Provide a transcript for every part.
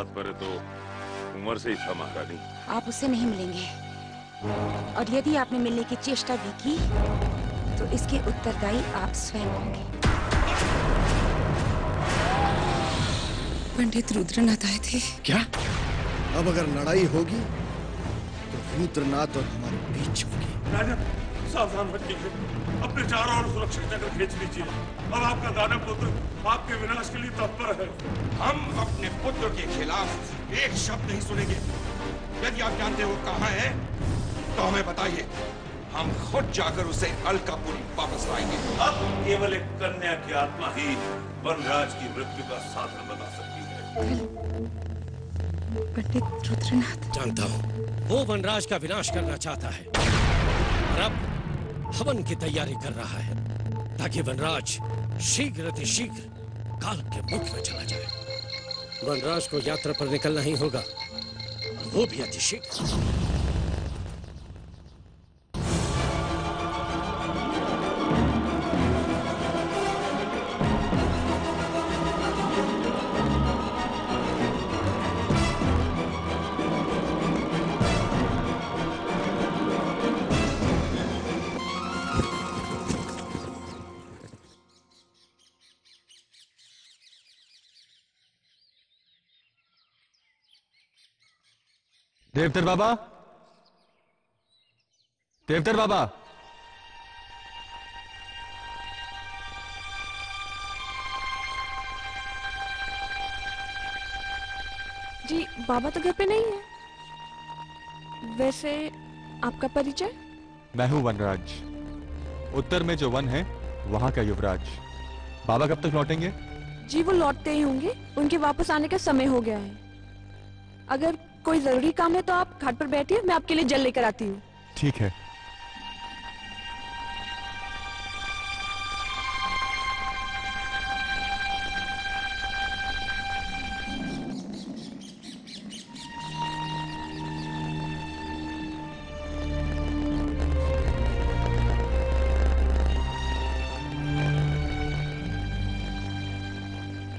तात्पर्य तो उम्र से ही था महारानी। आप उससे नहीं मिलेंगे। और यदि आपने मिलने की चेष्टा भी की तो इसके उत्तरदायी आप स्वयं होंगे। पंडित रुद्रनाथ आए थे। क्या? अब अगर लड़ाई होगी तो रुद्रनाथ और हमारे बीच होगी। राजन सावधान रखिए अपने चारों ओर सुरक्षित जगह खींच लीजिए। अब आपका दानव पुत्र आपके विनाश के लिए तत्पर है। हम अपने पुत्र के खिलाफ एक शब्द नहीं सुनेंगे। यदि आप जानते हो कहाँ है तो हमें बताइए। हम खुद जाकर उसे अलकापुरी वापस लाएँगे। अब केवल एक कन्या की आत्मा ही वनराज की मृत्यु का साधन बना सकती है। पंडित रुद्रनाथ। जानता हूँ। वो वनराज का विनाश करना चाहता है। और अब हवन की तैयारी कर रहा है, ताकि वनराज शीघ्र शीघ्र काल के मुख में चला जाए। वनराज को यात्रा पर निकलना ही होगा। वो भी अति देवतर बाबा? देवतर बाबा? जी बाबा तो घर पे नहीं है। वैसे आपका परिचय? मैं हूँ वनराज। उत्तर में जो वन है वहाँ का युवराज। बाबा कब तक लौटेंगे? जी वो लौटते ही होंगे। उनके वापस आने का समय हो गया है। अगर कोई ज़रूरी काम है तो आप घाट पर बैठिए मैं आपके लिए जल लेकर आती हूँ। ठीक है।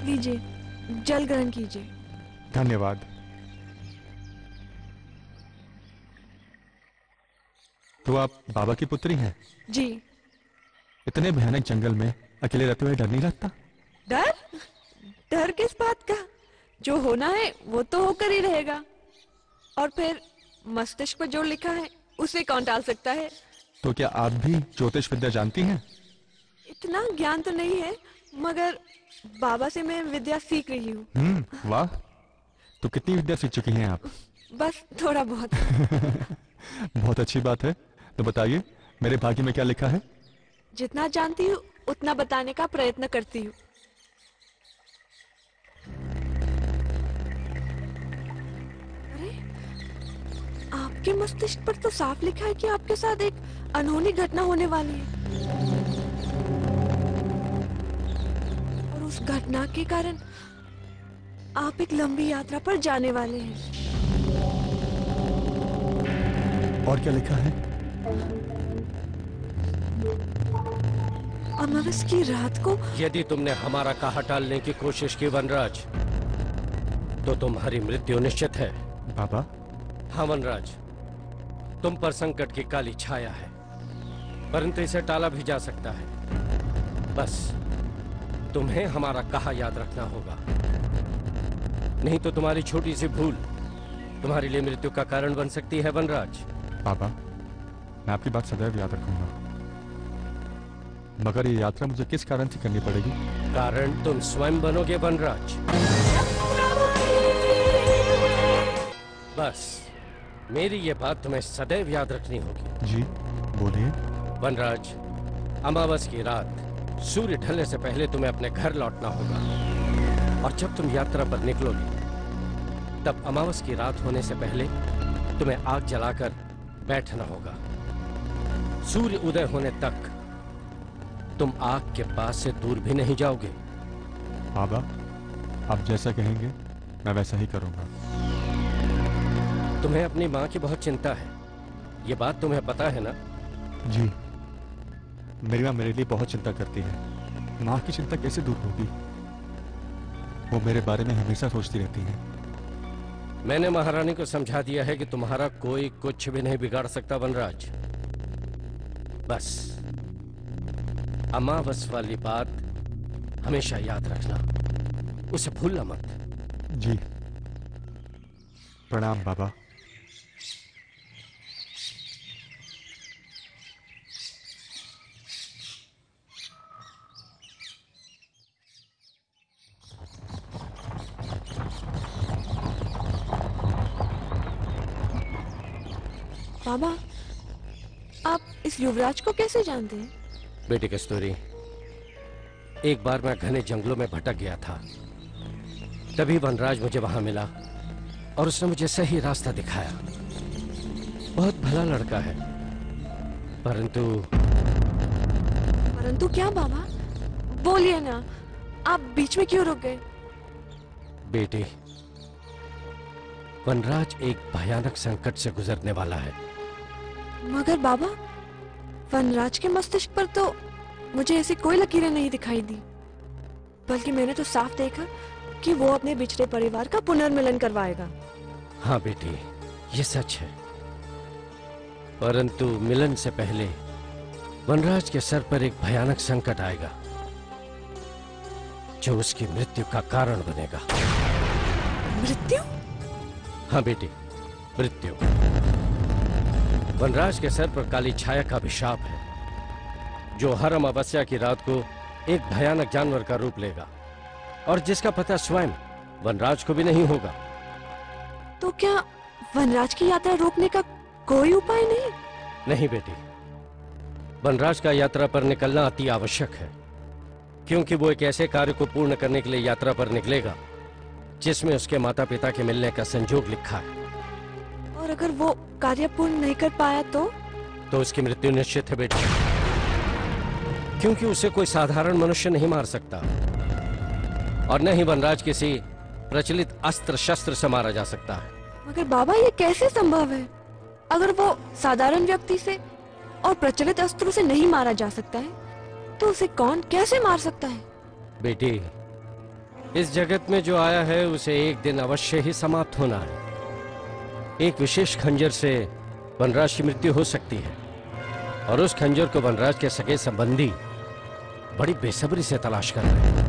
लीजिए जल ग्रहण कीजिए। धन्यवाद। तो आप बाबा की पुत्री हैं। जी। इतने भयानक जंगल में अकेले रहते हुए डर नहीं लगता? डर? डर किस बात का? जो होना है वो तो होकर ही रहेगा। और फिर मस्तिष्क पर जो लिखा है उसे कौन टाल सकता है? तो क्या आप भी ज्योतिष विद्या जानती हैं? इतना ज्ञान तो नहीं है मगर बाबा से मैं विद्या सीख रही हूँ। हम्म वाह। तो कितनी विद्या सीख चुकी हैं आप? बस थोड़ा बहुत। बहुत अच्छी बात है। तो बताइए मेरे भाग्य में क्या लिखा है? जितना जानती हूँ उतना बताने का प्रयत्न करती हूँ। आपके मस्तिष्क पर तो साफ़ लिखा है कि आपके साथ एक अनहोनी घटना होने वाली है। और उस घटना के कारण आप एक लंबी यात्रा पर जाने वाले हैं। और क्या लिखा है? अमावस की रात को यदि तुमने हमारा कहा टालने की कोशिश की वनराज तो तुम्हारी मृत्यु निश्चित है। बाबा? हाँ वनराज तुम पर संकट की काली छाया है परंतु इसे टाला भी जा सकता है। बस तुम्हें हमारा कहा याद रखना होगा। नहीं तो तुम्हारी छोटी सी भूल तुम्हारे लिए मृत्यु का कारण बन सकती है वनराज। बाबा? मैं आपकी बात सदैव याद रखूँगा। मगर ये यात्रा मुझे किस कारण से करनी पड़ेगी? कारण तुम स्वयं बनोगे वनराज बस मेरी ये बात तुम्हें सदैव याद रखनी होगी। जी बोलिए। वनराज अमावस की रात सूर्य ढलने से पहले तुम्हें अपने घर लौटना होगा। और जब तुम यात्रा पर निकलोगे तब अमावस की रात होने से पहले तुम्हें आग जलाकर बैठना होगा। सूर्य उदय होने तक तुम आग के पास से दूर भी नहीं जाओगे। बाबा आप जैसा कहेंगे मैं वैसा ही करूँगा। तुम्हें अपनी माँ की बहुत चिंता है। ये बात तुम्हें पता है ना? जी। मेरी माँ मेरे लिए बहुत चिंता करती है। माँ की चिंता कैसे दूर होगी? वो मेरे बारे में हमेशा सोचती रहती है। मैंने महारानी को समझा दिया है कि तुम्हारा कोई कुछ भी नहीं बिगाड़ सकता वनराज। बस। अमावस वाली बात हमेशा याद रखना। उसे भूलना मत। जी। प्रणाम बाबा। बाबा इस युवराज को कैसे जानते हैं? बेटी कस्तूरी एक बार मैं घने जंगलों में भटक गया था। तभी वनराज मुझे वहाँ मिला और उसने मुझे सही रास्ता दिखाया। बहुत भला लड़का है। परंतु परंतु क्या बाबा? बोलिए ना आप बीच में क्यों रुक गए? बेटी वनराज एक भयानक संकट से गुजरने वाला है। मगर बाबा वनराज के मस्तिष्क पर तो मुझे ऐसी कोई लकीरें नहीं दिखाई दी। बल्कि मैंने तो साफ़ देखा कि वो अपने बिछड़े परिवार का पुनर्मिलन करवाएगा। हाँ बेटी ये सच है। परंतु मिलन से पहले वनराज के सर पर एक भयानक संकट आएगा जो उसकी मृत्यु का कारण बनेगा। मृत्यु? हाँ बेटी मृत्यु। वनराज के सर पर काली छाया का अभिशाप है जो हर अमावस्या की रात को एक भयानक जानवर का रूप लेगा और जिसका पता स्वयं वनराज को भी नहीं होगा। तो क्या वनराज की यात्रा रोकने का कोई उपाय नहीं? नहीं बेटी वनराज का यात्रा पर निकलना अति आवश्यक है क्योंकि वो एक ऐसे कार्य को पूर्ण करने के लिए यात्रा पर निकलेगा जिसमें उसके माता पिता के मिलने का संजोग लिखा है। और अगर वो कार्य पूर्ण नहीं कर पाया तो? तो उसकी मृत्यु निश्चित है बेटी। क्योंकि उसे कोई साधारण मनुष्य नहीं मार सकता। और न ही वनराज किसी प्रचलित अस्त्र शस्त्र से मारा जा सकता है। मगर बाबा ये कैसे संभव है? अगर वो साधारण व्यक्ति से और प्रचलित अस्त्रों से नहीं मारा जा सकता है तो उसे कौन कैसे मार सकता है? बेटी इस जगत में जो आया है उसे एक दिन अवश्य ही समाप्त होना है। एक विशेष खंजर से वनराज की मृत्यु हो सकती है। और उस खंजर को वनराज के सगे संबंधी बड़ी बेसब्री से तलाश कर रहे हैं।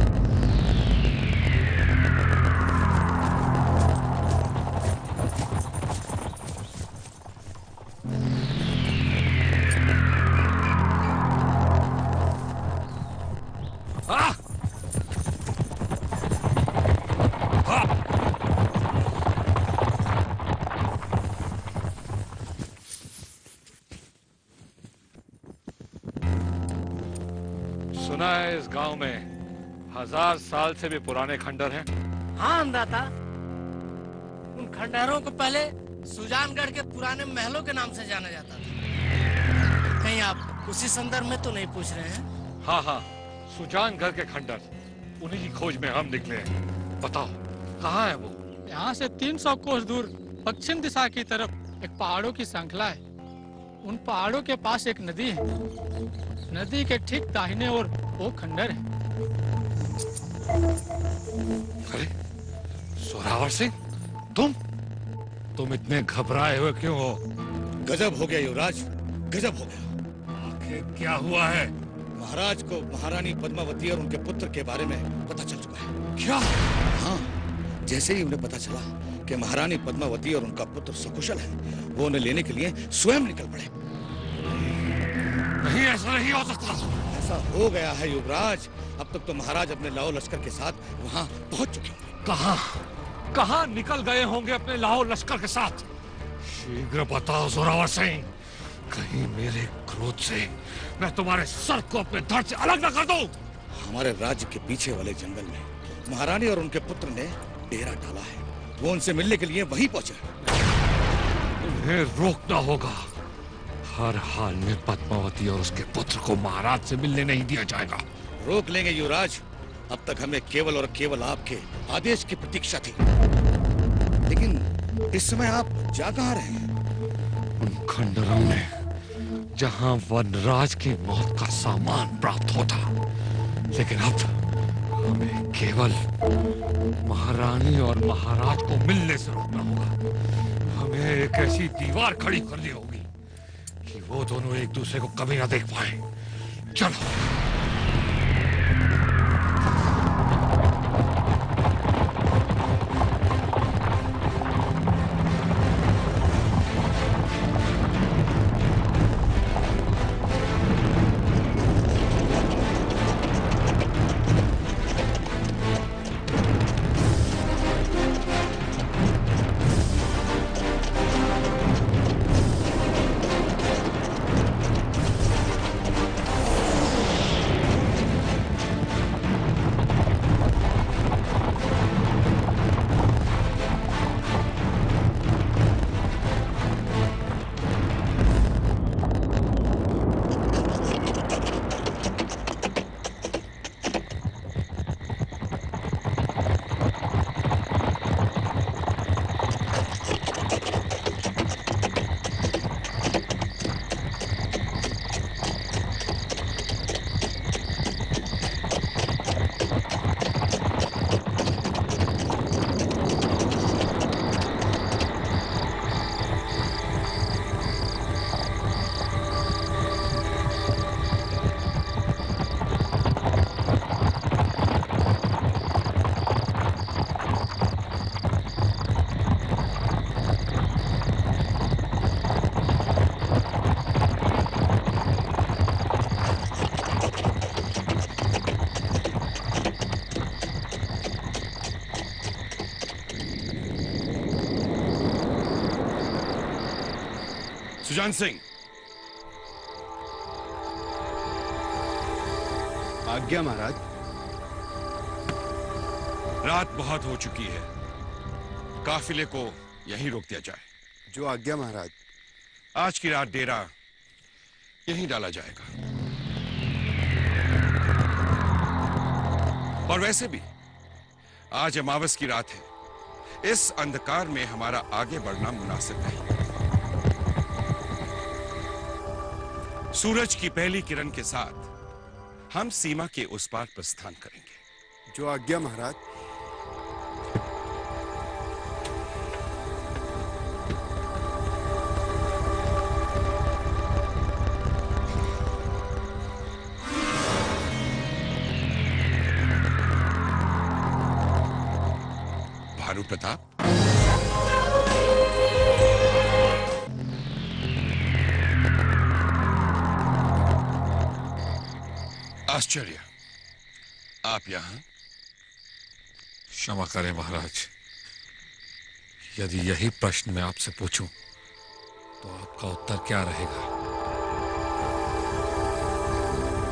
गाँव में हज़ार साल से भी पुराने खंडर हैं। हाँ अंदाता उन खंडहरों को पहले सुजानगढ़ के पुराने महलों के नाम से जाना जाता था। कहीं आप उसी संदर्भ में तो नहीं पूछ रहे हैं? हाँ हाँ सुजानगढ़ के खंडर। उन्हीं की खोज में हम निकले हैं। बताओ कहाँ है वो? यहाँ से 300 कोस दूर पश्चिम दिशा की तरफ़ एक पहाड़ों की श्रृंखला है। उन पहाड़ों के पास एक नदी है। नदी के ठीक दाहिने ओर वो खंडर है। अरे जोरावर सिंह, तुम? तुम इतने घबराए हुए क्यों हो? गजब हो गया युवराज, गजब हो गया। आखिर क्या हुआ है? महाराज को महारानी पद्मावती और उनके पुत्र के बारे में पता चल चुका है। क्या? हाँ जैसे ही उन्हें पता चला कि महारानी पद्मावती और उनका पुत्र सकुशल है, वो उन्हें लेने के लिए स्वयं निकल पड़े। नहीं ऐसा नहीं हो सकता ऐसा हो गया है युवराज। अब तक तो महाराज अपने लाओ लश्कर के साथ वहाँ पहुँच चुके हैं। कहाँ? कहाँ निकल गए होंगे अपने लाहौर लश्कर के साथ? शीघ्र बताओ जोरावर सिंह। कहीं मेरे क्रोध से मैं तुम्हारे सर को अपने धड़ से अलग न कर दूँ। हमारे राज्य के पीछे वाले जंगल में महारानी और उनके पुत्र ने डेरा डाला है। वो उनसे मिलने के लिए वहीं पहुँचे तुम्हें रोकना होगा। हर हाल में पद्मावती और उसके पुत्र को महाराज से मिलने नहीं दिया जाएगा। रोक लेंगे युवराज। अब तक हमें केवल और केवल आपके आदेश की प्रतीक्षा थी लेकिन इस समय आप जा कहाँ रहे हैं। उन खंडरों में जहाँ वनराज की मौत का सामान प्राप्त होता लेकिन अब हमें केवल महारानी और महाराज को मिलने से रोकना होगा। हमें एक ऐसी दीवार खड़ी करनी होगी। वो दोनों एक दूसरे को कभी ना देख पाए। चलो। सुजान सिंह आज्ञा महाराज। रात बहुत हो चुकी है। काफिले को यहीं रोक दिया जाए। जो आज्ञा महाराज। आज की रात डेरा यहीं डाला जाएगा। और वैसे भी आज अमावस की रात है। इस अंधकार में हमारा आगे बढ़ना मुनासिब नहीं। सूरज की पहली किरण के साथ हम सीमा के उस पार प्रस्थान करेंगे। जो आज्ञा महाराज आप यहाँ क्षमा करें महाराज। यदि यही प्रश्न मैं आपसे पूछूँ तो आपका उत्तर क्या रहेगा?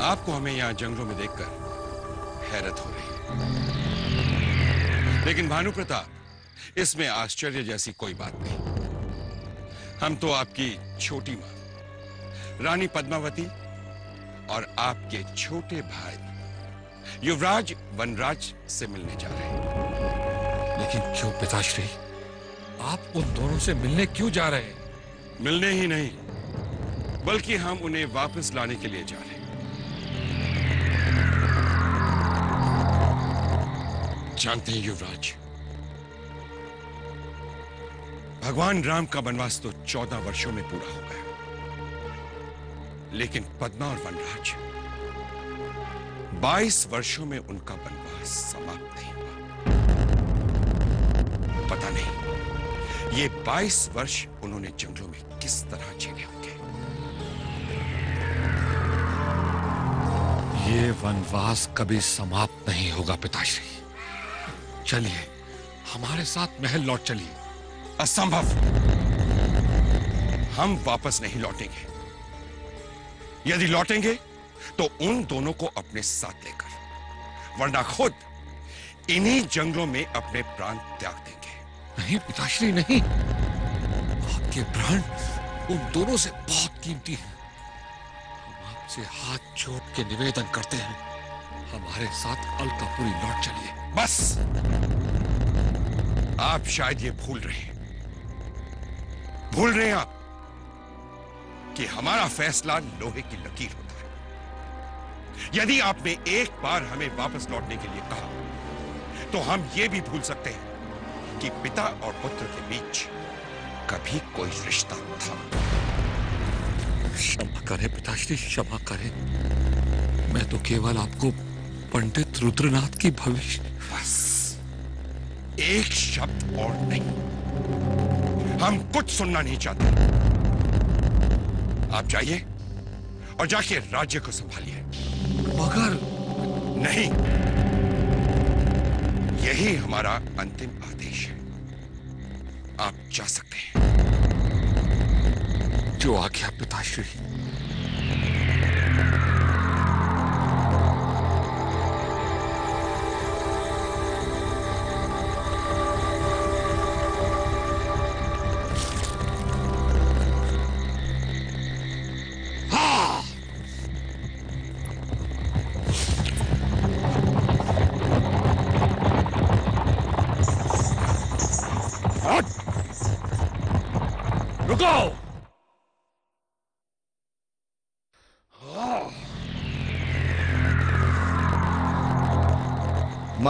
आपको हमें यहाँ जंगलों में देखकर हैरत हो रही है। लेकिन भानु प्रताप, इसमें आश्चर्य जैसी कोई बात नहीं। हम तो आपकी छोटी माँ, रानी पद्मावती और आपके छोटे भाई। युवराज वनराज से मिलने जा रहे हैं। लेकिन क्यों पिताश्री? आप उन दोनों से मिलने क्यों जा रहे हैं? मिलने ही नहीं, बल्कि हम उन्हें वापस लाने के लिए जा रहे हैं। जानते हैं युवराज, भगवान राम का वनवास तो चौदह वर्षों में पूरा हो गया। लेकिन पद्मा और वनराज बाईस वर्षों में उनका वनवास समाप्त नहीं हुआ पता नहीं, ये बाईस वर्ष उन्होंने जंगलों में किस तरह झेले होंगे। ये वनवास कभी समाप्त नहीं होगा, पिताश्री। चलिए, हमारे साथ महल लौट चलिए। असंभव। हम वापस नहीं लौटेंगे। यदि लौटेंगे तो उन दोनों को अपने साथ लेकर। वरना खुद इन्हीं जंगलों में अपने प्राण त्याग देंगे। नहीं पिताश्री नहीं। आपके प्राण उन दोनों से बहुत कीमती हैं। हम आपसे हाथ जोड़ के निवेदन करते हैं। हमारे साथ अलकापुरी लौट चलिए। बस। आप शायद ये भूल रहे हैं। भूल रहे हैं आप कि हमारा फैसला लोहे की लकीर होता है। यदि आपने एक बार हमें वापस लौटने के लिए कहा तो हम ये भी भूल सकते हैं कि पिता और पुत्र के बीच कभी कोई रिश्ता था। क्षमा करें पिताश्री क्षमा करें। मैं तो केवल आपको पंडित रुद्रनाथ की भविष्य बस। एक शब्द और नहीं। हम कुछ सुनना नहीं चाहते। आप जाइए और जाके राज्य को संभालिए। मगर नहीं। यही हमारा अंतिम आदेश है। आप जा सकते हैं। जो आज्ञा पिताश्री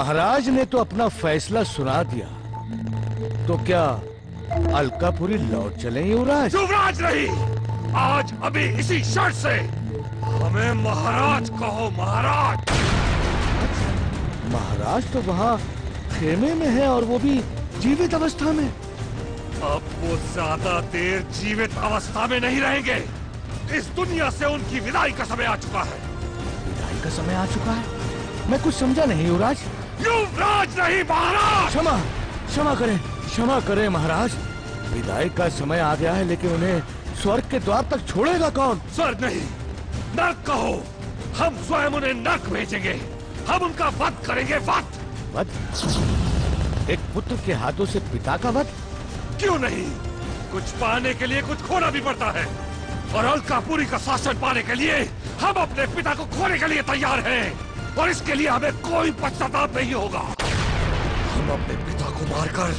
महाराज ने तो अपना फैसला सुना दिया। तो क्या अलकापुरी लौट चले युवराज? युवराज नहीं! आज अभी इसी शर्त से हमें महाराज कहो महाराज! महाराज तो वहाँ खेमे में है और वो भी जीवित अवस्था में। अब वो ज़्यादा देर जीवित अवस्था में नहीं रहेंगे। इस दुनिया से उनकी विदाई का समय आ चुका है। विदाई का समय आ चुका है? मैं कुछ समझा नहीं युवराज। युवराज नहीं महाराज। क्षमा क्षमा करें क्षमा करें महाराज। विदाई का समय आ गया है लेकिन उन्हें स्वर्ग के द्वार तक छोड़ेगा कौन? स्वर्ग नहीं। नर्क कहो। हम स्वयं उन्हें नर्क भेजेंगे। हम उनका वध करेंगे वध। वध? एक पुत्र के हाथों से पिता का वध? क्यों नहीं? कुछ पाने के लिए कुछ खोना भी पड़ता है। और अलकापुरी का शासन पाने के लिए हम अपने पिता को खोने के लिए तैयार हैं। और इसके लिए हमें कोई पश्चाताप नहीं होगा। हम अपने पिता को मारकर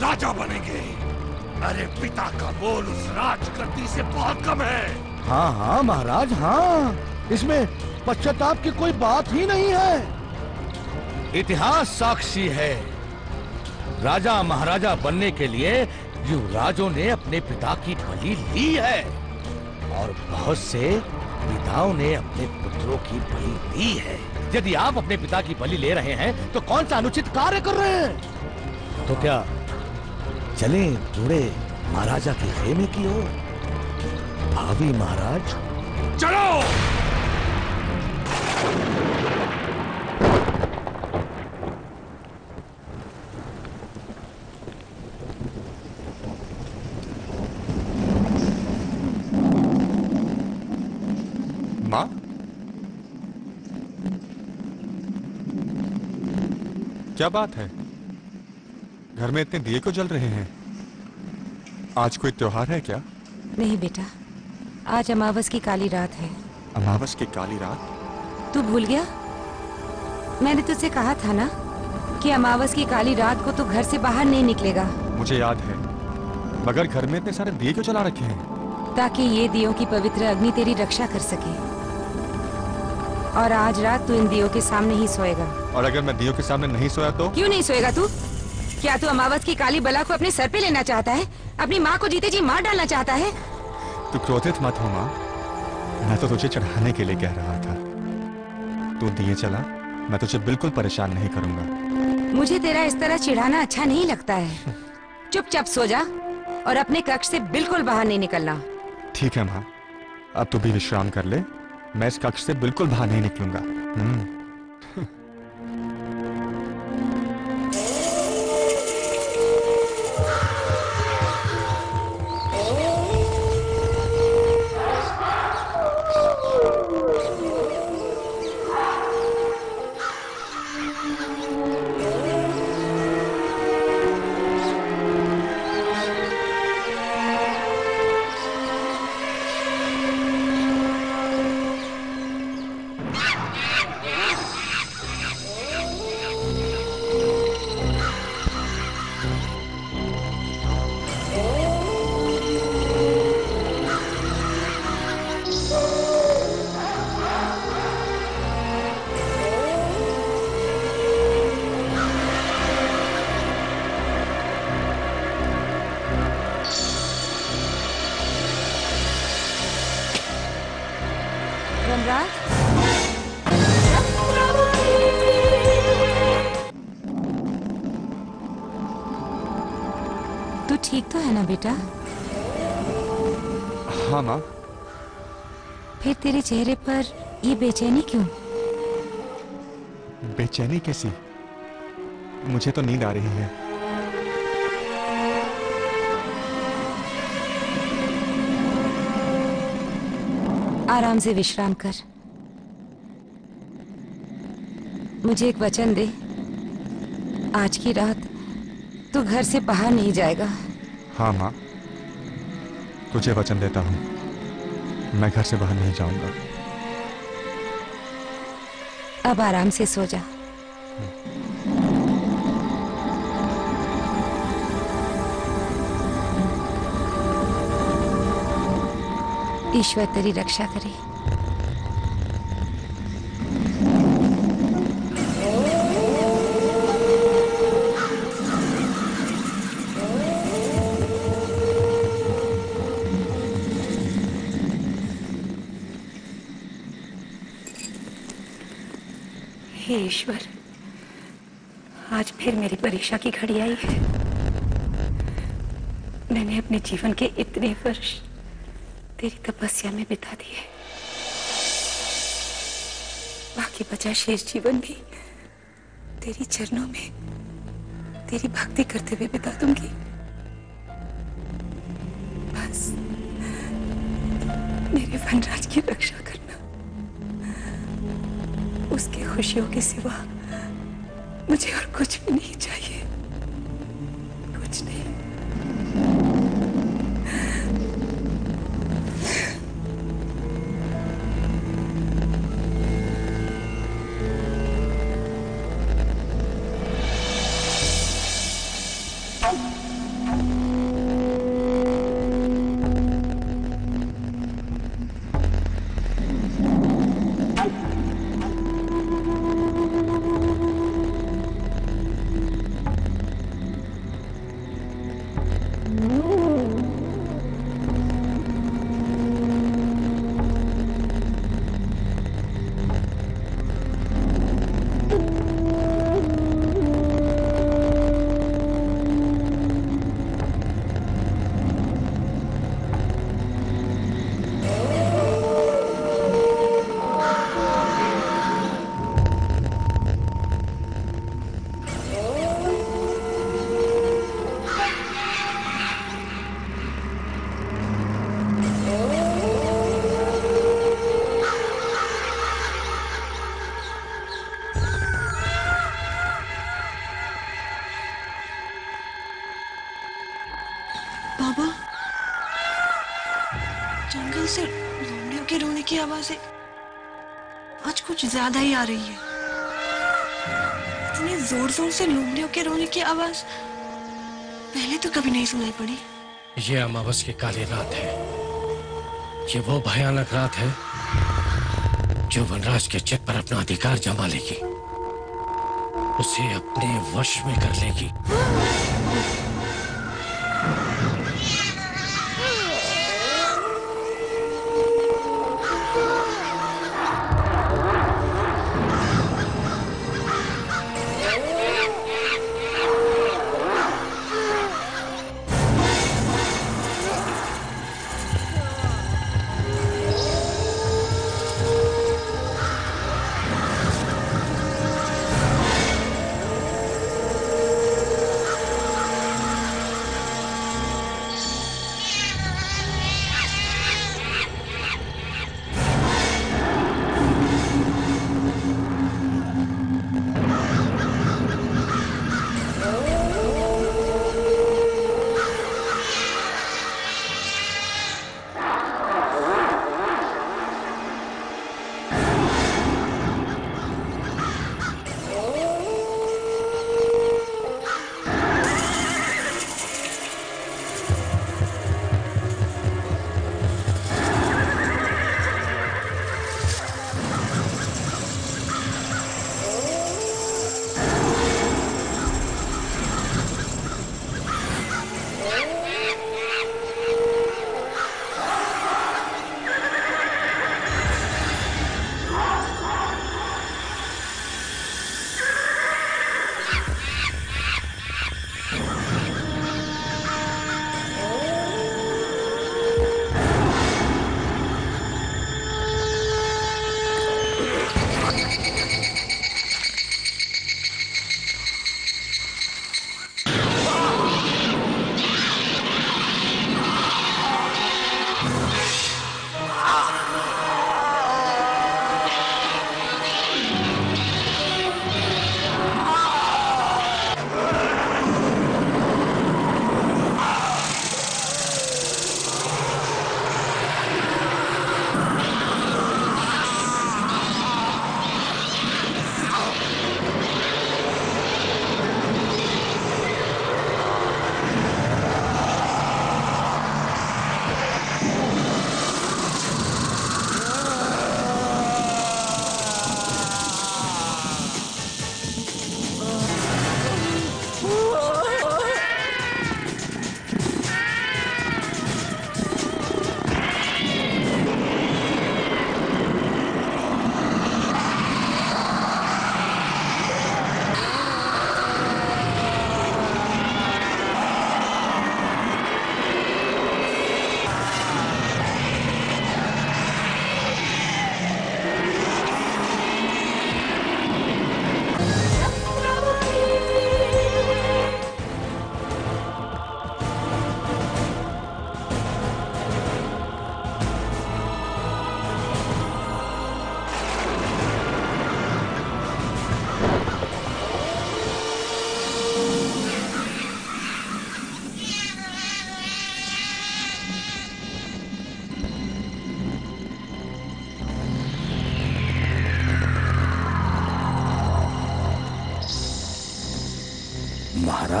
राजा बनेंगे। अरे पिता का मोल उस राजगद्दी से बहुत कम है। हाँ हाँ महाराज हाँ। इसमें पश्चाताप की कोई बात ही नहीं है। इतिहास साक्षी है। राजा, महाराजा बनने के लिए युवराजों ने अपने पिता की बलि ली है। और बहुत से पिताओं ने अपने पुत्रों की बलि दी है। यदि आप अपने पिता की बलि ले रहे हैं तो कौन सा अनुचित कार्य कर रहे हैं? तो क्या चले जुड़े महाराजा के खेमे की ओर? भावी महाराज। चलो माँ क्या बात है? घर में इतने दिए क्यों जल रहे हैं? आज कोई त्योहार है क्या? नहीं बेटा आज अमावस की काली रात है। अमावस की काली रात? तू भूल गया? मैंने तुझसे कहा था ना कि अमावस की काली रात को तू घर से बाहर नहीं निकलेगा। मुझे याद है मगर घर में इतने सारे दिए क्यों जला रखे हैं? ताकि ये दियो की पवित्र अग्नि तेरी रक्षा कर सके। और आज रात तू इन दियो के सामने ही सोएगा। और अगर मैं दियो के सामने नहीं सोया तो? क्यों नहीं सोएगा तू? क्या तू अमावस की काली बला को अपने सर पे लेना चाहता है? अपनी माँ को जीते जी मार डालना चाहता है? तू क्रोधित मत हो माँ। मैं तो तुझे चढ़ाने के लिए कह रहा था। तू दिए चला मैं तुझे बिल्कुल परेशान नहीं करूँगा। मुझे तेरा इस तरह चिढ़ाना अच्छा नहीं लगता है। चुपचाप सो जा और अपने कक्ष से बिल्कुल बाहर नहीं निकलना। ठीक है माँ। अब तू भी विश्राम कर ले। मैं इस कक्ष से बिल्कुल बाहर नहीं निकलूँगा। बेटा? हाँ माँ। फिर तेरे चेहरे पर ये बेचैनी क्यों? बेचैनी कैसी? मुझे तो नींद आ रही है। आराम से विश्राम कर। मुझे एक वचन दे। आज की रात तू घर से बाहर नहीं जाएगा। हाँ माँ। तुझे वचन देता हूँ। मैं घर से बाहर नहीं जाऊँगा। अब आराम से सो जा। ईश्वर तेरी रक्षा करे। हे ईश्वर, आज फिर मेरी परीक्षा की घड़ी आई है। मैंने अपने जीवन के इतने वर्ष तेरी तपस्या में बिता दिए। बाकी बचा शेष जीवन भी तेरी चरणों में, तेरी भक्ति करते हुए बिता दूँगी। बस, मेरे वनराज की रक्षा करना उसकी खुशियों के सिवा मुझे और कुछ भी नहीं चाहिए। ज़्यादा ही आ रही है। इतने ज़ोर ज़ोर से लोमड़ियों के रोने की आवाज़। पहले तो कभी नहीं सुनाई पड़ी। ये अमावस की काली रात है। ये वो भयानक रात है, जो वनराज के चित पर अपना अधिकार जमा लेगी। उसे अपने वश में कर लेगी।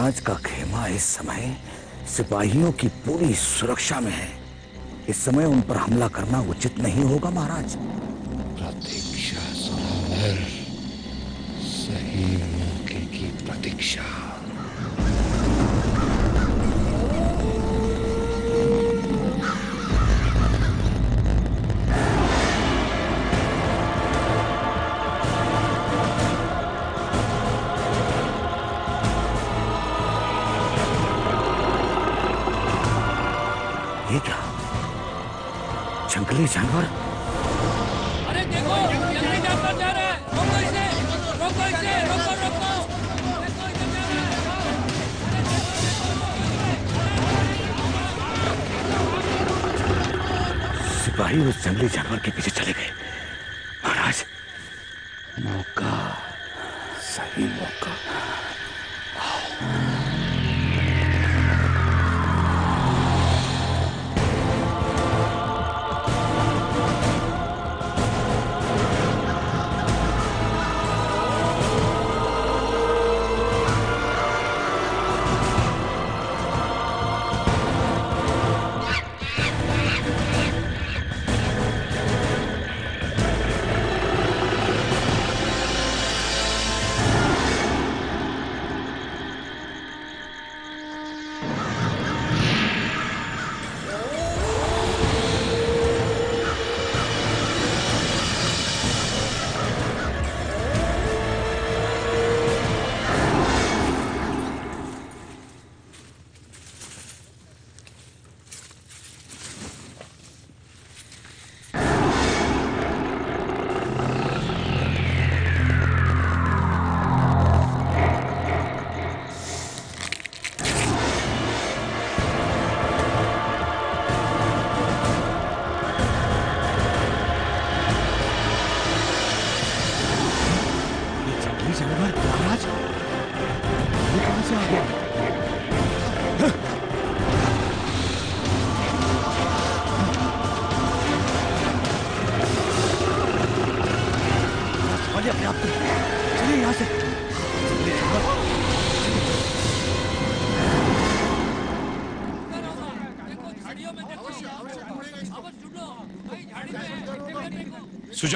महाराज का खेमा इस समय सिपाहियों की पूरी सुरक्षा में है। इस समय उन पर हमला करना उचित नहीं होगा, महाराज। सिपाही उस जंगली जानवर के पीछे चले गए।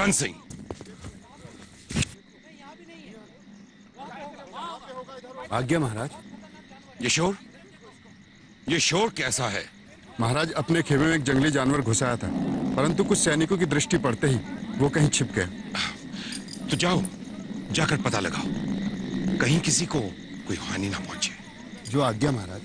सुजान सिंह आज्ञा महाराज। ये शोर? ये शोर कैसा है? महाराज अपने खेमे में एक जंगली जानवर घुसाया था परंतु कुछ सैनिकों की दृष्टि पड़ते ही वो कहीं छिप गए। तो जाओ जाकर पता लगाओ कहीं किसी को कोई हानि ना पहुँचे। जो आज्ञा महाराज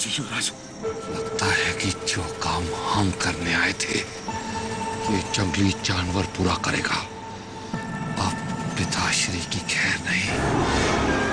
जी युवराज लगता है कि जो काम हम करने आए थे, ये जंगली जानवर पूरा करेगा। अब पिताश्री की खैर नहीं।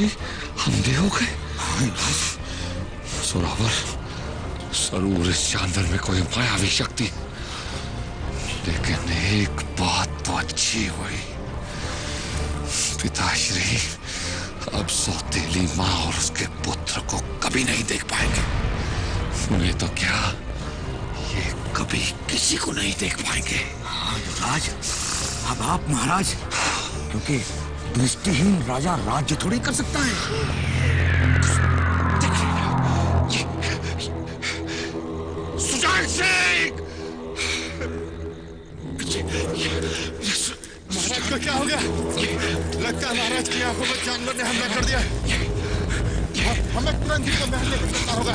पिताश्री अंधे हो गए। सुरावर ज़रूर इस जानवर में कोई मायावी शक्ति। लेकिन एक बात तो अच्छी हुई। पिताश्री अब सौतेली माँ और उसके पुत्र को कभी नहीं देख पाएँगे। नहीं तो क्या ये कभी किसी को नहीं देख पाएँगे। हाँ युवराज अब आप महाराज क्योंकि दृष्टिहीन राजा राज्य थोड़ी कर सकता है। सुजान महाराज को क्या हो गया? लगता है महाराज की आँखों में जानवर ने हमला कर दिया। हमें तुरंत ही को महल होगा।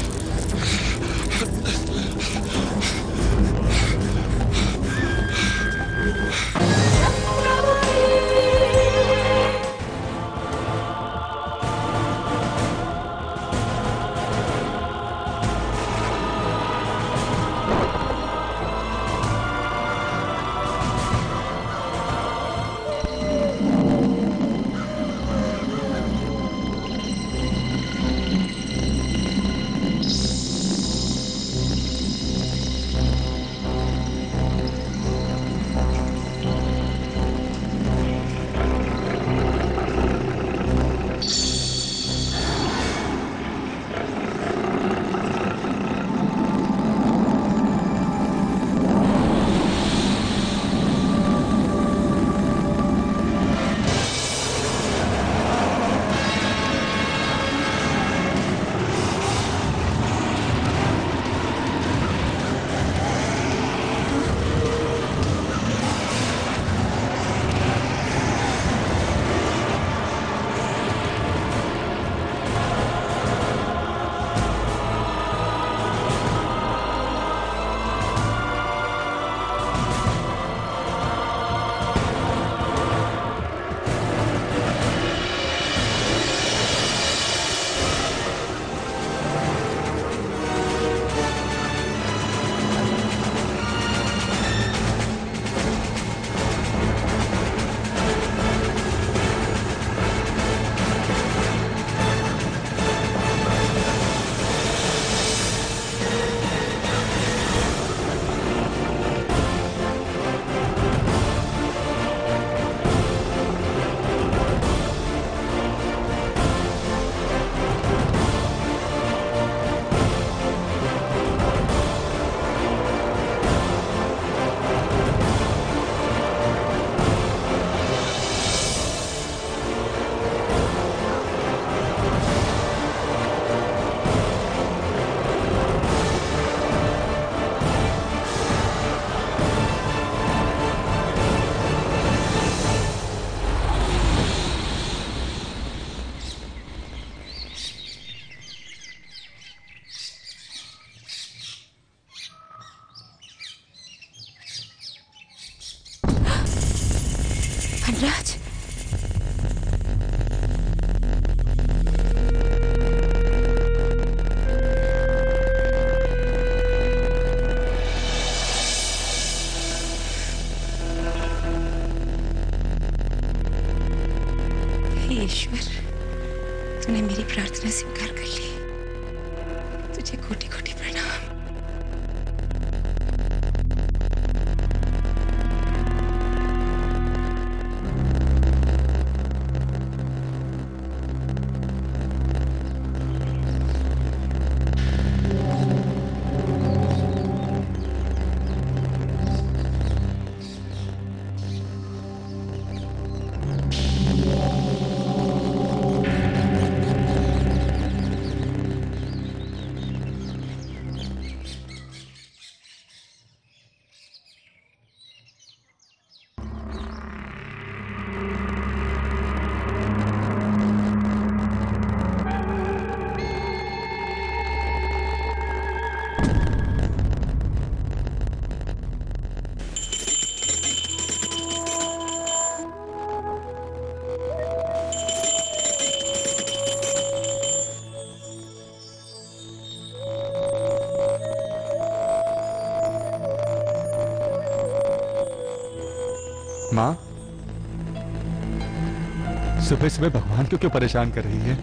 सुबह सुबह भगवान को क्यों परेशान कर रही है?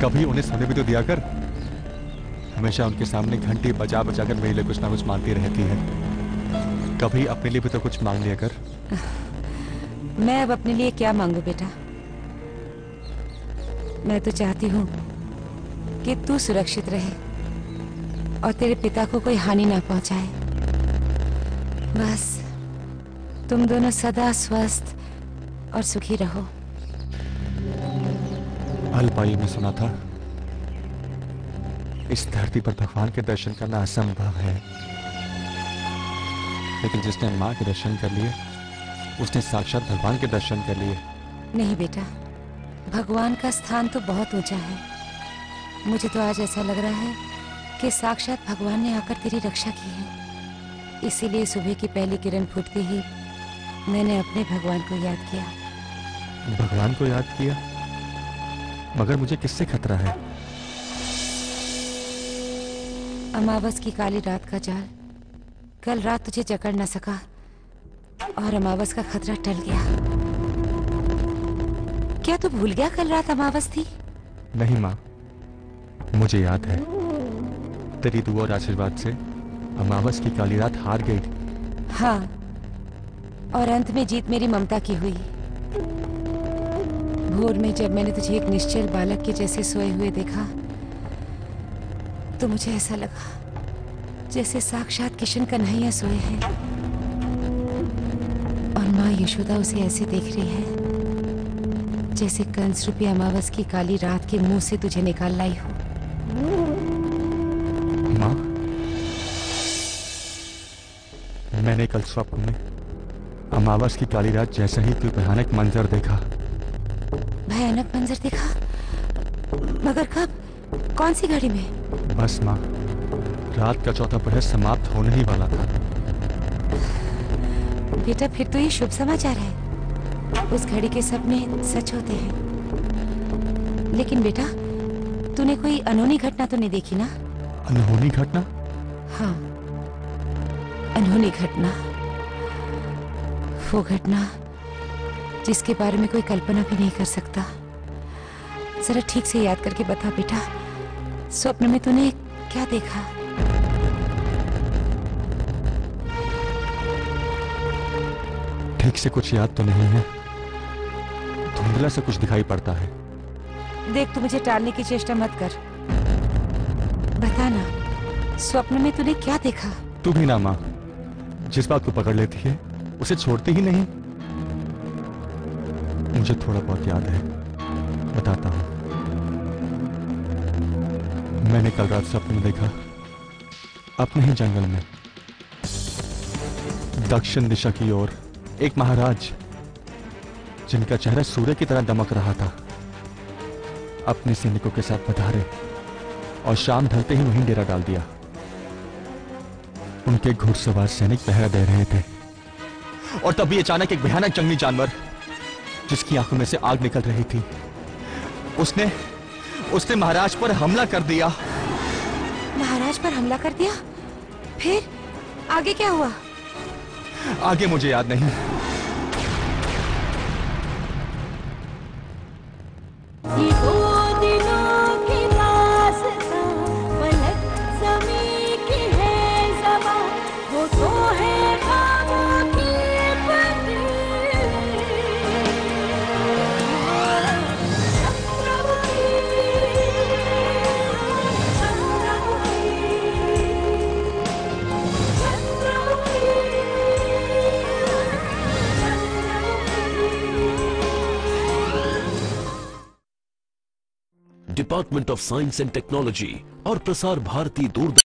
कभी उन्हें सोने भी तो दिया कर। हमेशा उनके सामने घंटी बजा बजा कर मेरे लिए कुछ ना कुछ मांगती रहती है। कभी अपने लिए भी तो कुछ मांग लिया कर। मैं अब अपने लिए क्या मांगू बेटा? मैं तो चाहती हूँ कि तू सुरक्षित रहे और तेरे पिता को कोई हानि ना पहुँचाए। बस तुम दोनों सदा स्वस्थ और सुखी रहो। अल्पायु में सुना था इस धरती पर भगवान के दर्शन करना असंभव है। लेकिन जिसने माँ के दर्शन कर लिए उसने साक्षात भगवान के दर्शन कर लिए। नहीं बेटा भगवान का स्थान तो बहुत ऊँचा है। मुझे तो आज ऐसा लग रहा है कि साक्षात भगवान ने आकर तेरी रक्षा की है। इसीलिए सुबह की पहली किरण फूटते ही मैंने अपने भगवान को याद किया। भगवान को याद किया? मगर मुझे किससे खतरा है? अमावस की काली रात का जाल। कल रात तुझे जकड़ न सका और अमावस का खतरा टल गया। क्या तू भूल गया कल रात अमावस थी? नहीं माँ मुझे याद है। तेरी दुआ और आशीर्वाद से अमावस की काली रात हार गई हाँ और अंत में जीत मेरी ममता की हुई। भोर में जब मैंने तुझे एक निश्चल बालक के जैसे सोए हुए देखा तो मुझे ऐसा लगा जैसे साक्षात किशन कन्हैया सोए हैं। और माँ यशोदा उसे ऐसे देख रही है, जैसे कंस रूपी अमावस की काली रात के मुँह से तुझे निकाल लाई हो। माँ, मैंने कल स्वप्न में अमावस की काली रात जैसा ही कोई भयानक मंजर देखा भयानक मंजर देखा। मगर कब? कौन सी घड़ी में? बस माँ रात का चौथा पहर समाप्त होने ही वाला था। बेटा फिर तो ये शुभ समाचार है। उस घड़ी के सपने सच होते हैं। लेकिन बेटा तूने कोई अनहोनी घटना तो नहीं देखी ना? अनहोनी घटना? हाँ अनहोनी घटना। वो घटना जिसके बारे में कोई कल्पना भी नहीं कर सकता। जरा ठीक से याद करके बता बेटा स्वप्न में तूने क्या देखा? ठीक से कुछ याद तो नहीं है। धुंधला से कुछ दिखाई पड़ता है। देख तू मुझे टालने की चेष्टा मत कर। बता ना स्वप्न में तूने क्या देखा? तू भी ना माँ जिस बात को पकड़ लेती है उसे छोड़ती ही नहीं। मुझे थोड़ा बहुत याद है। बताता हूँ। मैंने कल रात स्वप्न में देखा। अपने ही जंगल में। दक्षिण दिशा की ओर एक महाराज, जिनका चेहरा सूर्य की तरह दमक रहा था, अपने सैनिकों के साथ पधारे और शाम ढलते ही वहीं डेरा डाल दिया। उनके घुड़सवार सैनिक पहरा दे रहे थे। और तभी अचानक एक भयानक जंगली जानवर जिसकी आँखों में से आग निकल रही थी। उसने उसने महाराज पर हमला कर दिया। महाराज पर हमला कर दिया? फिर आगे क्या हुआ? आगे मुझे याद नहीं। ऑफ़ साइंस एंड टेक्नोलॉजी और प्रसार भारती दूरदर्शन